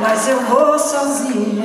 mas eu vou sozinha.